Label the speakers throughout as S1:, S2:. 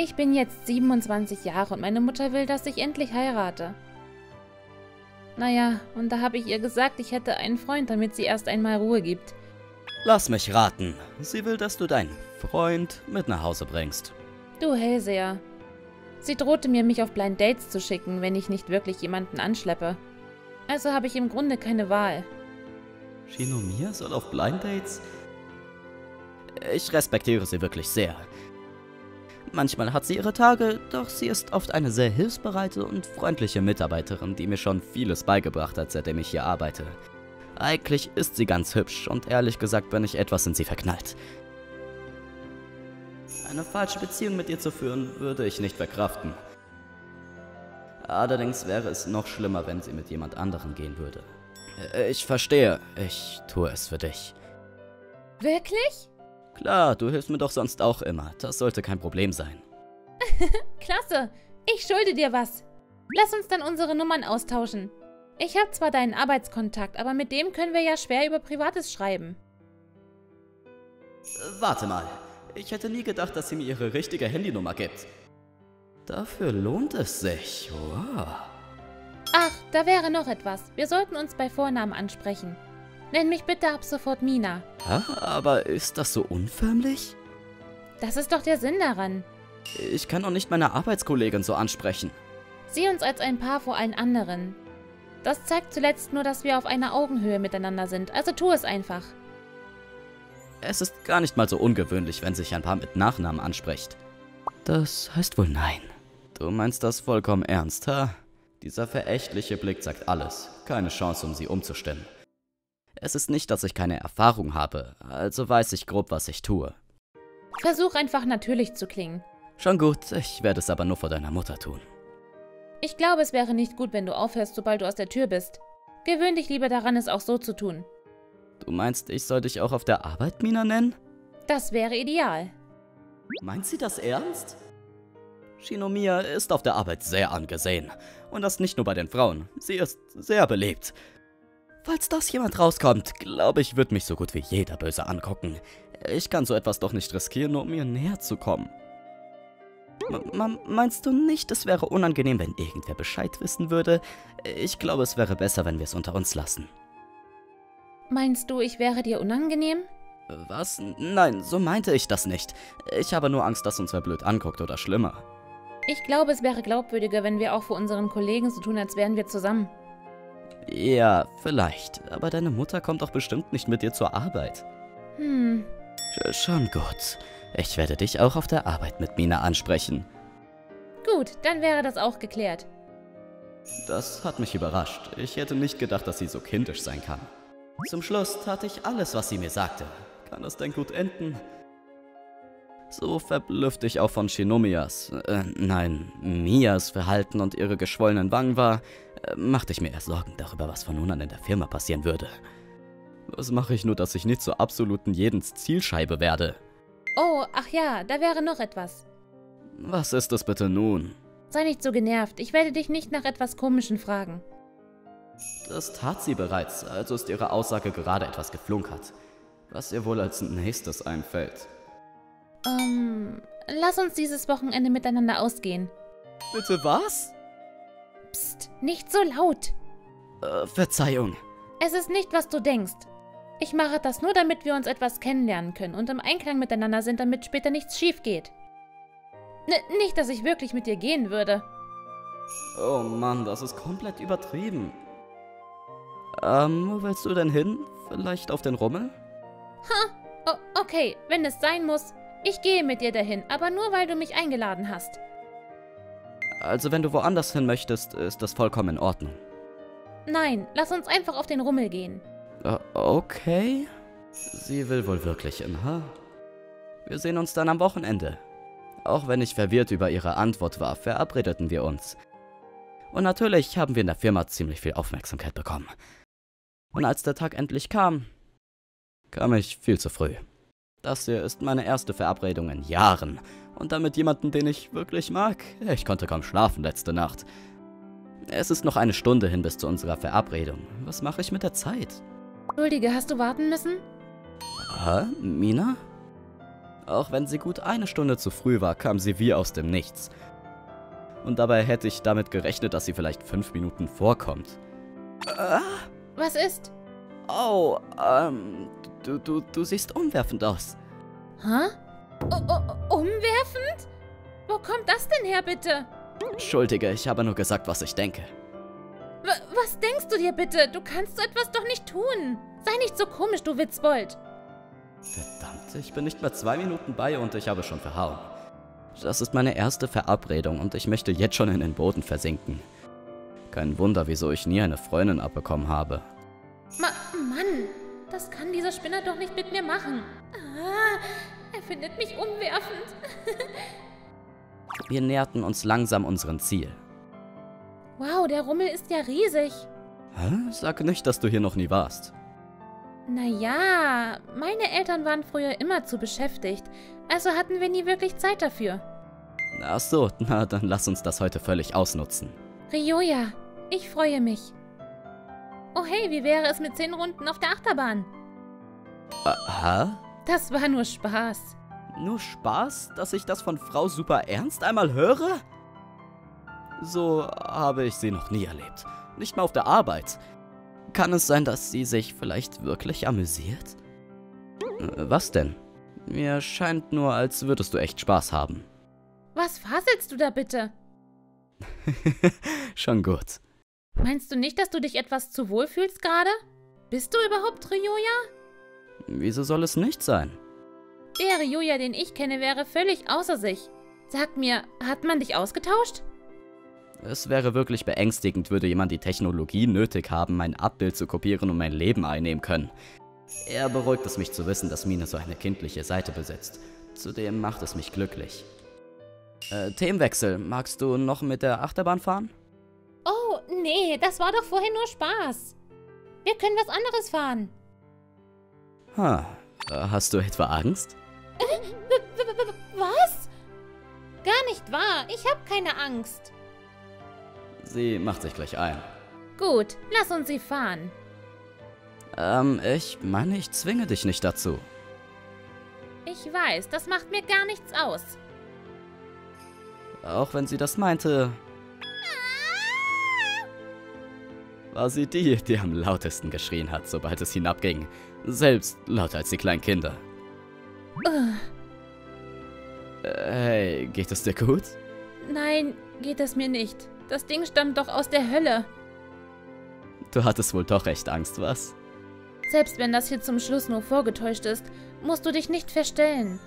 S1: Ich bin jetzt 27 Jahre und meine Mutter will, dass ich endlich heirate. Naja, und da habe ich ihr gesagt, ich hätte einen Freund, damit sie erst einmal Ruhe gibt.
S2: Lass mich raten. Sie will, dass du deinen Freund mit nach Hause bringst.
S1: Du Hellseher. Sie drohte mir, mich auf Blind Dates zu schicken, wenn ich nicht wirklich jemanden anschleppe. Also habe ich im Grunde keine Wahl.
S2: Shinomiya soll auf Blind Dates? Ich respektiere sie wirklich sehr. Manchmal hat sie ihre Tage, doch sie ist oft eine sehr hilfsbereite und freundliche Mitarbeiterin, die mir schon vieles beigebracht hat, seitdem ich hier arbeite. Eigentlich ist sie ganz hübsch und ehrlich gesagt bin ich etwas in sie verknallt. Eine falsche Beziehung mit ihr zu führen, würde ich nicht verkraften. Allerdings wäre es noch schlimmer, wenn sie mit jemand anderen gehen würde. Äh, Ich verstehe, ich tue es für dich.
S1: Wirklich?
S2: Klar, du hilfst mir doch sonst auch immer. Das sollte kein Problem sein.
S1: Klasse. Ich schulde dir was. Lass uns dann unsere Nummern austauschen. Ich habe zwar deinen Arbeitskontakt, aber mit dem können wir ja schwer über Privates schreiben.
S2: Warte mal. Ich hätte nie gedacht, dass sie mir ihre richtige Handynummer gibt. Dafür lohnt es sich. Wow.
S1: Ach, da wäre noch etwas. Wir sollten uns bei Vornamen ansprechen. Nenn mich bitte ab sofort Mina.
S2: Ja, aber ist das so unförmlich?
S1: Das ist doch der Sinn daran.
S2: Ich kann doch nicht meine Arbeitskollegin so ansprechen.
S1: Sieh uns als ein Paar vor allen anderen. Das zeigt zuletzt nur, dass wir auf einer Augenhöhe miteinander sind, also tu es einfach.
S2: Es ist gar nicht mal so ungewöhnlich, wenn sich ein Paar mit Nachnamen anspricht. Das heißt wohl nein. Du meinst das vollkommen ernst, ha? Dieser verächtliche Blick sagt alles. Keine Chance, um sie umzustimmen. Es ist nicht, dass ich keine Erfahrung habe, also weiß ich grob, was ich tue.
S1: Versuch einfach natürlich zu klingen.
S2: Schon gut, ich werde es aber nur vor deiner Mutter tun.
S1: Ich glaube, es wäre nicht gut, wenn du aufhörst, sobald du aus der Tür bist. Gewöhn dich lieber daran, es auch so zu tun.
S2: Du meinst, ich soll dich auch auf der Arbeit Mina nennen?
S1: Das wäre ideal.
S2: Meint sie das ernst? Shinomiya ist auf der Arbeit sehr angesehen. Und das nicht nur bei den Frauen. Sie ist sehr beliebt. Falls das jemand rauskommt, glaube ich, wird mich so gut wie jeder böse angucken. Ich kann so etwas doch nicht riskieren, nur um ihr näher zu kommen. M- meinst du nicht, es wäre unangenehm, wenn irgendwer Bescheid wissen würde? Ich glaube, es wäre besser, wenn wir es unter uns lassen.
S1: Meinst du, ich wäre dir unangenehm?
S2: Was? Nein, so meinte ich das nicht. Ich habe nur Angst, dass uns wer blöd anguckt oder schlimmer.
S1: Ich glaube, es wäre glaubwürdiger, wenn wir auch vor unseren Kollegen so tun, als wären wir zusammen.
S2: Ja, vielleicht. Aber deine Mutter kommt doch bestimmt nicht mit dir zur Arbeit.
S1: Hm,
S2: Sch- Schon gut. Ich werde dich auch auf der Arbeit mit Mina ansprechen.
S1: gut, dann wäre das auch geklärt.
S2: Das hat mich überrascht. Ich hätte nicht gedacht, dass sie so kindisch sein kann. Zum Schluss tat ich alles, was sie mir sagte. Kann das denn gut enden? So verblüfft ich auch von Shinomias, äh, nein, Mias Verhalten und ihre geschwollenen Wangen war, machte ich mir erst Sorgen darüber, was von nun an in der Firma passieren würde. Was mache ich nur, dass ich nicht zur absoluten Jedens Zielscheibe werde?
S1: Oh, ach ja, da wäre noch etwas.
S2: Was ist es bitte nun?
S1: Sei nicht so genervt, ich werde dich nicht nach etwas Komischen fragen.
S2: Das tat sie bereits, also ist ihre Aussage gerade etwas geflunkert. Was ihr wohl als nächstes einfällt.
S1: Ähm, lass uns dieses Wochenende miteinander ausgehen.
S2: Bitte was?
S1: Nicht so laut.
S2: Äh, Verzeihung.
S1: Es ist nicht, was du denkst. Ich mache das nur, damit wir uns etwas kennenlernen können und im Einklang miteinander sind, damit später nichts schief geht. N nicht, dass ich wirklich mit dir gehen würde.
S2: Oh Mann, das ist komplett übertrieben. Ähm, wo willst du denn hin? Vielleicht auf den Rummel?
S1: O okay, wenn es sein muss. Ich gehe mit dir dahin, aber nur, weil du mich eingeladen hast.
S2: Also, wenn du woanders hin möchtest, ist das vollkommen in Ordnung.
S1: Nein, lass uns einfach auf den Rummel gehen.
S2: Äh, okay. Sie will wohl wirklich hin, ha? Wir sehen uns dann am Wochenende. Auch wenn ich verwirrt über ihre Antwort war, verabredeten wir uns. Und natürlich haben wir in der Firma ziemlich viel Aufmerksamkeit bekommen. Und als der Tag endlich kam, kam ich viel zu früh. Das hier ist meine erste Verabredung in Jahren. Und damit jemanden, den ich wirklich mag. Ich konnte kaum schlafen letzte Nacht. Es ist noch eine Stunde hin bis zu unserer Verabredung. Was mache ich mit der Zeit?
S1: Entschuldige, hast du warten müssen?
S2: Hä? Mina? Auch wenn sie gut eine Stunde zu früh war, kam sie wie aus dem Nichts. Und dabei hätte ich damit gerechnet, dass sie vielleicht fünf Minuten vorkommt.
S1: Ah? Was ist?
S2: Oh, ähm, du, du, du siehst umwerfend aus.
S1: Hä? Umwerfend? Wo kommt das denn her, bitte?
S2: Entschuldige, ich habe nur gesagt, was ich denke.
S1: W was denkst du dir bitte? Du kannst so etwas doch nicht tun. Sei nicht so komisch, du Witzbold.
S2: Verdammt, ich bin nicht mehr zwei Minuten bei und ich habe schon verhauen. Das ist meine erste Verabredung und ich möchte jetzt schon in den Boden versinken. Kein Wunder, wieso ich nie eine Freundin abbekommen habe.
S1: Ma Mann, das kann dieser Spinner doch nicht mit mir machen. Ah, er findet mich umwerfend.
S2: Wir näherten uns langsam unserem Ziel.
S1: Wow, der Rummel ist ja riesig.
S2: Hä? Sag nicht, dass du hier noch nie warst.
S1: Naja, meine Eltern waren früher immer zu beschäftigt, also hatten wir nie wirklich Zeit dafür.
S2: Ach so, na dann lass uns das heute völlig ausnutzen.
S1: Ryoja, ich freue mich. Oh hey, wie wäre es mit zehn Runden auf der Achterbahn?
S2: Aha?
S1: Das war nur Spaß.
S2: Nur Spaß, dass ich das von Frau Super Ernst einmal höre? So habe ich sie noch nie erlebt. Nicht mal auf der Arbeit. Kann es sein, dass sie sich vielleicht wirklich amüsiert? Äh, was denn? Mir scheint nur, als würdest du echt Spaß haben.
S1: Was faselst du da bitte?
S2: Schon gut.
S1: Meinst du nicht, dass du dich etwas zu wohl fühlst gerade? Bist du überhaupt Ryoja?
S2: Wieso soll es nicht sein?
S1: Der Ryoja, den ich kenne, wäre völlig außer sich. Sag mir, hat man dich ausgetauscht?
S2: Es wäre wirklich beängstigend, würde jemand die Technologie nötig haben, mein Abbild zu kopieren und mein Leben einnehmen können. Eher beruhigt es mich zu wissen, dass Mine so eine kindliche Seite besitzt. Zudem macht es mich glücklich. Äh, Themenwechsel. Magst du noch mit der Achterbahn fahren?
S1: Oh, nee, das war doch vorhin nur Spaß. Wir können was anderes fahren.
S2: Ha, hast du etwa Angst?
S1: Äh, was? Gar nicht wahr. Ich habe keine Angst.
S2: Sie macht sich gleich ein.
S1: Gut, lass uns sie fahren.
S2: Ähm, ich meine, ich zwinge dich nicht dazu.
S1: Ich weiß, das macht mir gar nichts aus.
S2: Auch wenn sie das meinte, war sie die, die am lautesten geschrien hat, sobald es hinabging. Selbst lauter als die kleinen Kinder. Uh. Hey, geht es dir gut?
S1: Nein, geht es mir nicht. Das Ding stammt doch aus der Hölle.
S2: Du hattest wohl doch recht Angst, was?
S1: Selbst wenn das hier zum Schluss nur vorgetäuscht ist, musst du dich nicht verstellen.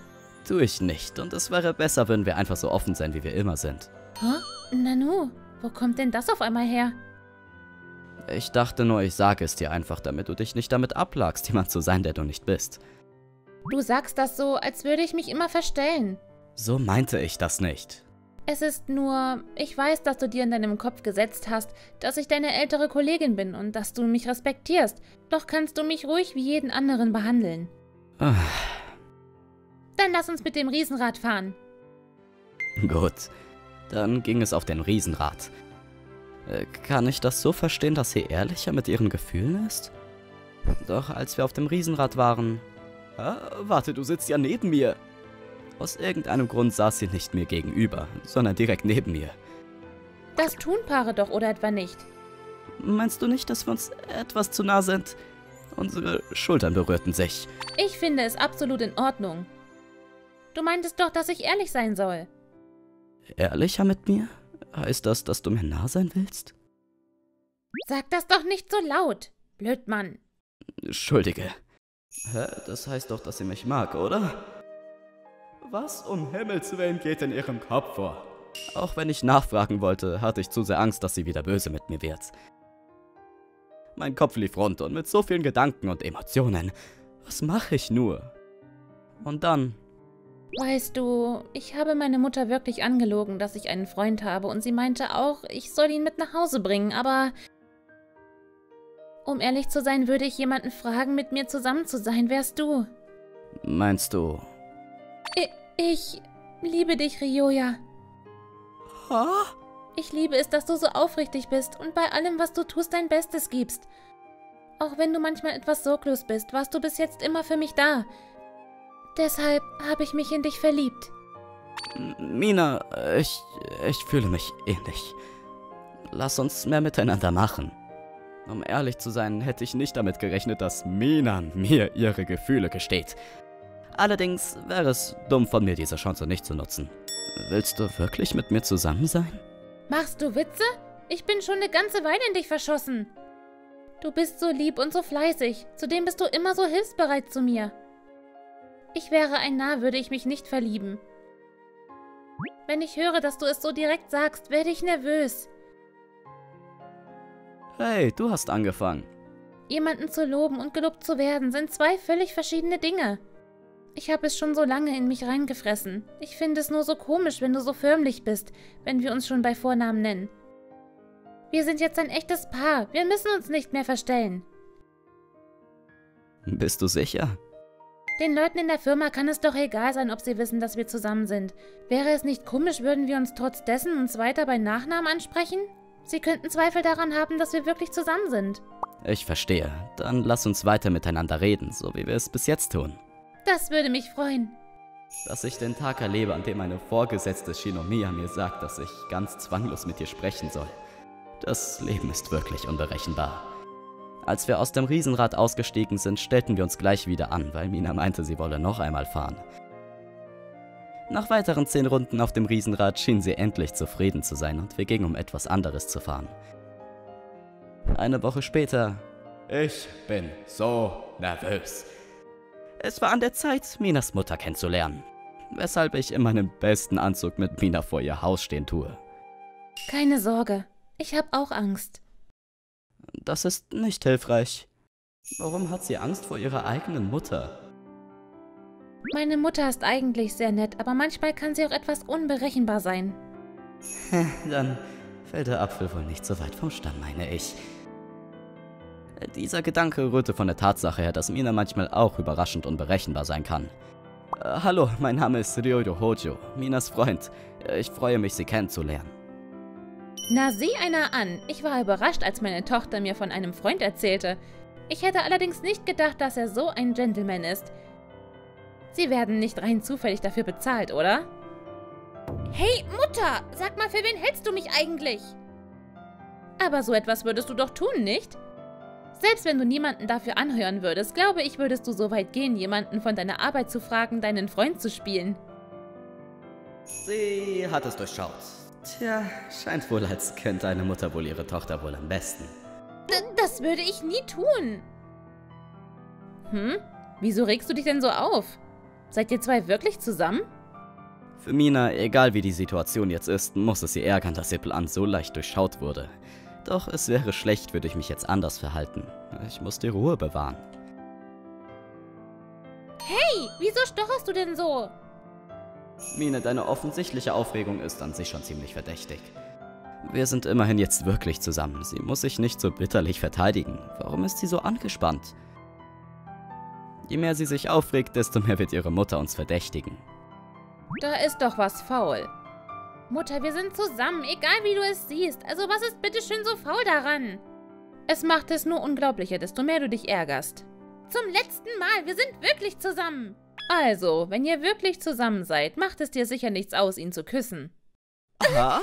S2: Tu ich nicht, und es wäre besser, wenn wir einfach so offen sein, wie wir immer sind.
S1: Hä? Nanu, wo kommt denn das auf einmal her?
S2: Ich dachte nur, ich sage es dir einfach, damit du dich nicht damit ablagst, jemand zu sein, der du nicht bist.
S1: Du sagst das so, als würde ich mich immer verstellen.
S2: So meinte ich das nicht.
S1: Es ist nur, ich weiß, dass du dir in deinem Kopf gesetzt hast, dass ich deine ältere Kollegin bin und dass du mich respektierst. Doch kannst du mich ruhig wie jeden anderen behandeln.
S2: Ah.
S1: Dann lass uns mit dem Riesenrad fahren.
S2: Gut, dann ging es auf den Riesenrad. Äh, kann ich das so verstehen, dass sie ehrlicher mit ihren Gefühlen ist? Doch als wir auf dem Riesenrad waren... Ah, warte, du sitzt ja neben mir. Aus irgendeinem Grund saß sie nicht mir gegenüber, sondern direkt neben mir.
S1: Das tun Paare doch, oder etwa nicht?
S2: Meinst du nicht, dass wir uns etwas zu nah sind? Unsere Schultern berührten sich.
S1: Ich finde es absolut in Ordnung. Du meintest doch, dass ich ehrlich sein soll.
S2: Ehrlicher mit mir? Heißt das, dass du mir nah sein willst?
S1: Sag das doch nicht so laut, Blödmann.
S2: Entschuldige. Hä? Das heißt doch, dass sie mich mag, oder? Was um Himmels Willen geht in ihrem Kopf vor? Auch wenn ich nachfragen wollte, hatte ich zu sehr Angst, dass sie wieder böse mit mir wird. Mein Kopf lief rund und mit so vielen Gedanken und Emotionen. Was mache ich nur? Und dann
S1: Weißt du, ich habe meine Mutter wirklich angelogen, dass ich einen Freund habe und sie meinte auch, ich soll ihn mit nach Hause bringen, aber... Um ehrlich zu sein, würde ich jemanden fragen, mit mir zusammen zu sein, wärst du.
S2: Meinst du?
S1: Ich, ich liebe dich, Ryoja.
S2: Ha?
S1: Ich liebe es, dass du so aufrichtig bist und bei allem, was du tust, dein Bestes gibst. Auch wenn du manchmal etwas sorglos bist, warst du bis jetzt immer für mich da. Deshalb habe ich mich in dich verliebt.
S2: Mina, ich, ich fühle mich ähnlich. Lass uns mehr miteinander machen. Um ehrlich zu sein, hätte ich nicht damit gerechnet, dass Mina mir ihre Gefühle gesteht. Allerdings wäre es dumm von mir, diese Chance nicht zu nutzen. Willst du wirklich mit mir zusammen sein?
S1: Machst du Witze? Ich bin schon eine ganze Weile in dich verschossen. Du bist so lieb und so fleißig. Zudem bist du immer so hilfsbereit zu mir. Ich wäre ein Narr, würde ich mich nicht verlieben. Wenn ich höre, dass du es so direkt sagst, werde ich nervös.
S2: Hey, du hast angefangen.
S1: Jemanden zu loben und gelobt zu werden, sind zwei völlig verschiedene Dinge. Ich habe es schon so lange in mich reingefressen. Ich finde es nur so komisch, wenn du so förmlich bist, wenn wir uns schon bei Vornamen nennen. Wir sind jetzt ein echtes Paar. Wir müssen uns nicht mehr verstellen.
S2: Bist du sicher?
S1: Den Leuten in der Firma kann es doch egal sein, ob sie wissen, dass wir zusammen sind. Wäre es nicht komisch, würden wir uns trotz dessen uns weiter bei Nachnamen ansprechen? Sie könnten Zweifel daran haben, dass wir wirklich zusammen sind.
S2: Ich verstehe. Dann lass uns weiter miteinander reden, so wie wir es bis jetzt tun.
S1: Das würde mich freuen.
S2: Dass ich den Tag erlebe, an dem meine Vorgesetzte Shinomiya mir sagt, dass ich ganz zwanglos mit dir sprechen soll. Das Leben ist wirklich unberechenbar. Als wir aus dem Riesenrad ausgestiegen sind, stellten wir uns gleich wieder an, weil Mina meinte, sie wolle noch einmal fahren. Nach weiteren zehn Runden auf dem Riesenrad schien sie endlich zufrieden zu sein und wir gingen, um etwas anderes zu fahren. Eine Woche später. Ich bin so nervös. Es war an der Zeit, Minas Mutter kennenzulernen, weshalb ich in meinem besten Anzug mit Mina vor ihr Haus stehen tue.
S1: Keine Sorge, ich habe auch Angst.
S2: Das ist nicht hilfreich. Warum hat sie Angst vor ihrer eigenen Mutter?
S1: Meine Mutter ist eigentlich sehr nett, aber manchmal kann sie auch etwas unberechenbar sein.
S2: Dann fällt der Apfel wohl nicht so weit vom Stamm, meine ich. Dieser Gedanke rührte von der Tatsache her, dass Mina manchmal auch überraschend unberechenbar sein kann. Äh, hallo, mein Name ist Ryoyo Hojo, Minas Freund. Ich freue mich, Sie kennenzulernen.
S1: Na, sieh einer an. Ich war überrascht, als meine Tochter mir von einem Freund erzählte. Ich hätte allerdings nicht gedacht, dass er so ein Gentleman ist. Sie werden nicht rein zufällig dafür bezahlt, oder? Hey, Mutter! Sag mal, für wen hältst du mich eigentlich? Aber so etwas würdest du doch tun, nicht? Selbst wenn du niemanden dafür anhören würdest, glaube ich, würdest du so weit gehen, jemanden von deiner Arbeit zu fragen, deinen Freund zu spielen.
S2: Sie hat es durchschaut. Tja, scheint wohl, als könnte eine Mutter wohl ihre Tochter wohl am besten.
S1: D das würde ich nie tun. Hm? Wieso regst du dich denn so auf? Seid ihr zwei wirklich zusammen?
S2: Für Mina, egal wie die Situation jetzt ist, muss es sie ärgern, dass ihr Plan so leicht durchschaut wurde. Doch es wäre schlecht, würde ich mich jetzt anders verhalten. Ich muss die Ruhe bewahren.
S1: Hey, wieso stocherst du denn so?
S2: Mine, deine offensichtliche Aufregung ist an sich schon ziemlich verdächtig. Wir sind immerhin jetzt wirklich zusammen. Sie muss sich nicht so bitterlich verteidigen. Warum ist sie so angespannt? Je mehr sie sich aufregt, desto mehr wird ihre Mutter uns verdächtigen.
S1: Da ist doch was faul. Mutter, wir sind zusammen, egal wie du es siehst. Also was ist bitte schön so faul daran? Es macht es nur unglaublicher, desto mehr du dich ärgerst. Zum letzten Mal, wir sind wirklich zusammen. Also, wenn ihr wirklich zusammen seid, macht es dir sicher nichts aus, ihn zu küssen.
S2: Aha?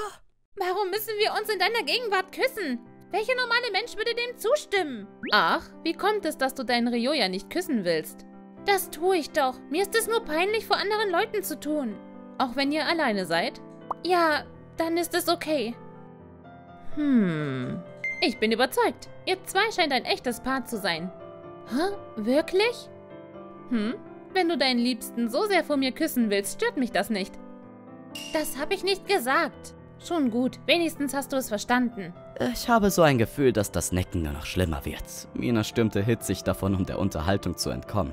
S1: Warum müssen wir uns in deiner Gegenwart küssen? Welcher normale Mensch würde dem zustimmen? Ach, wie kommt es, dass du deinen Ryoya nicht küssen willst? Das tue ich doch. Mir ist es nur peinlich, vor anderen Leuten zu tun. Auch wenn ihr alleine seid? Ja, dann ist es okay. Hm. Ich bin überzeugt. Ihr zwei scheint ein echtes Paar zu sein. Hä? Wirklich? Hm? Wenn du deinen Liebsten so sehr vor mir küssen willst, stört mich das nicht. Das habe ich nicht gesagt. Schon gut, wenigstens hast du es verstanden.
S2: Ich habe so ein Gefühl, dass das Necken nur noch schlimmer wird. Mina stimmte hitzig davon, um der Unterhaltung zu entkommen.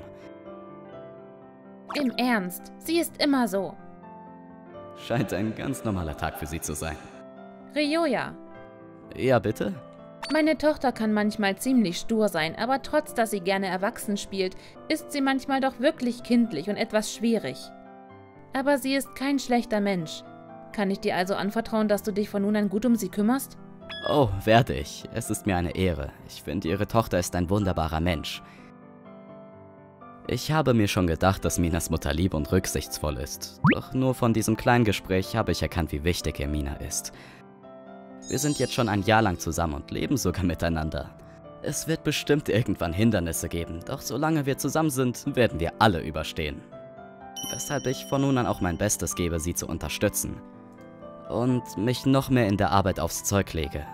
S1: Im Ernst, sie ist immer so.
S2: Scheint ein ganz normaler Tag für sie zu sein.
S1: Ryoya.
S2: Ja, bitte?
S1: Meine Tochter kann manchmal ziemlich stur sein, aber trotz dass sie gerne erwachsen spielt, ist sie manchmal doch wirklich kindlich und etwas schwierig. Aber sie ist kein schlechter Mensch. Kann ich dir also anvertrauen, dass du dich von nun an gut um sie kümmerst?
S2: Oh, werde ich. Es ist mir eine Ehre. Ich finde, ihre Tochter ist ein wunderbarer Mensch. Ich habe mir schon gedacht, dass Minas Mutter lieb und rücksichtsvoll ist. Doch nur von diesem kleinen Gespräch habe ich erkannt, wie wichtig ihr Mina ist. Wir sind jetzt schon ein Jahr lang zusammen und leben sogar miteinander. Es wird bestimmt irgendwann Hindernisse geben, doch solange wir zusammen sind, werden wir alle überstehen. Weshalb ich von nun an auch mein Bestes gebe, sie zu unterstützen. Und mich noch mehr in der Arbeit aufs Zeug lege.